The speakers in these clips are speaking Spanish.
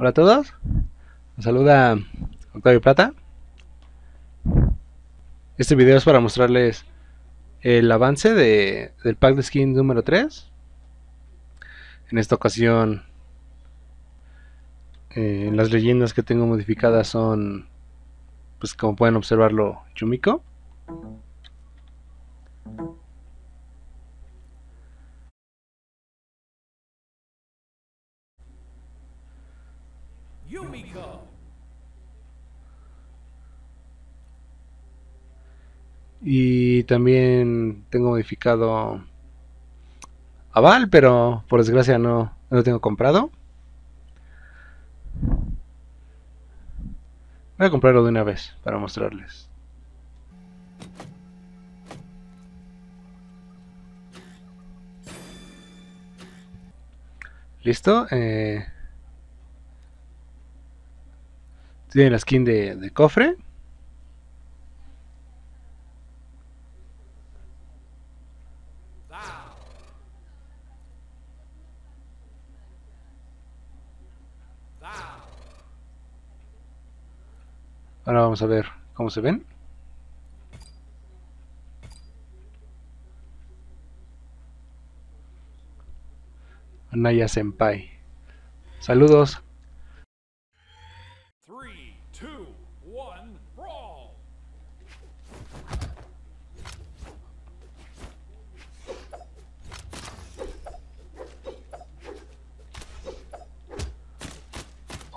Hola a todos, nos saluda Octavio Plata. Este video es para mostrarles el avance de, del pack de skin número 3. En esta ocasión, eh, las leyendas que tengo modificadas son, pues como pueden observarlo, Yumiko. Y también tengo modificado a Val, pero por desgracia no, no lo tengo comprado. Voy a comprarlo de una vez para mostrarles. Listo. Eh, tiene la skin de, de cofre. Ahora vamos a ver cómo se ven. Anaya Senpai. Saludos.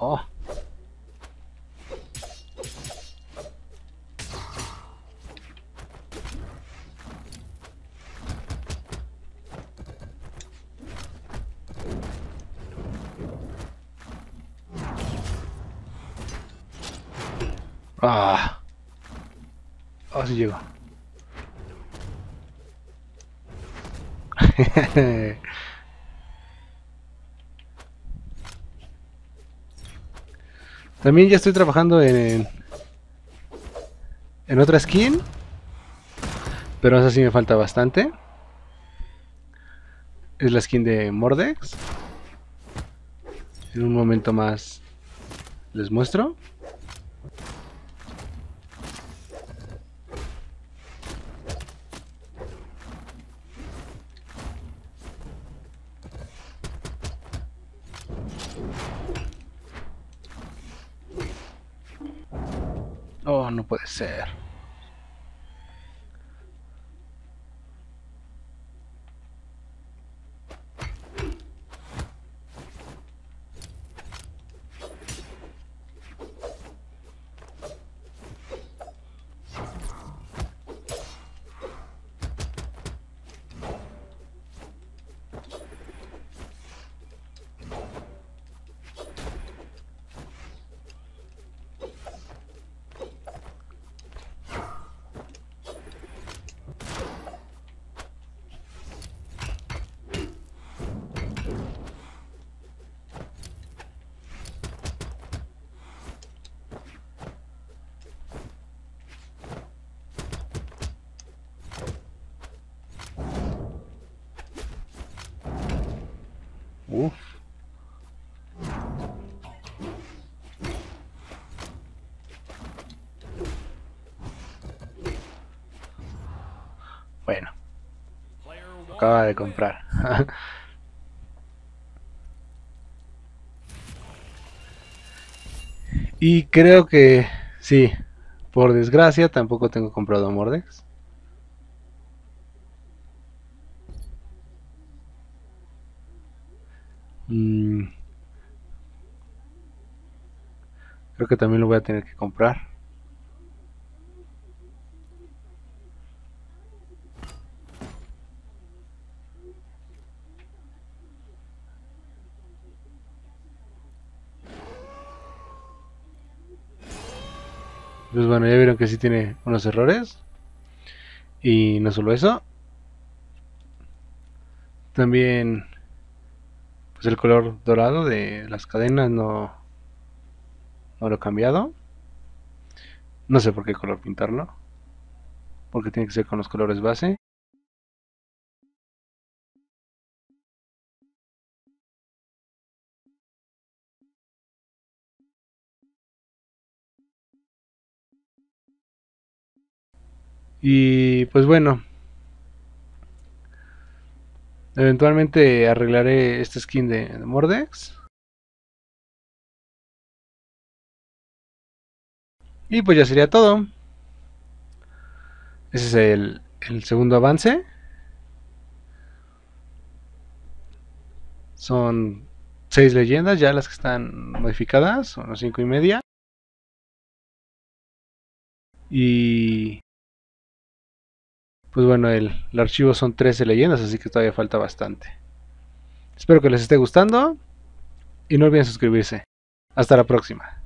Oh. Ah. Oh, sí llegó. También ya estoy trabajando en en otra skin, pero esa sí me falta bastante. Es la skin de Mordex. En un momento más les muestro. Oh, no puede ser. Uf. Bueno, acaba de comprar. y creo que sí, por desgracia tampoco tengo comprado Mordex. Mm. Creo que también lo voy a tener que comprar. Pues bueno, ya vieron que sí tiene unos errores. Y no solo eso. También pues el color dorado de las cadenas no, no lo he cambiado. No sé por qué color pintarlo. Porque tiene que ser con los colores base. Y pues bueno, Eventualmente arreglaré este skin de, de Mordex. Y pues ya sería todo. Ese es el, el segundo avance. Son seis leyendas ya las que están modificadas, son las cinco y media. Y pues bueno, el, el archivo son 13 leyendas, así que todavía falta bastante. Espero que les esté gustando y no olviden suscribirse. Hasta la próxima.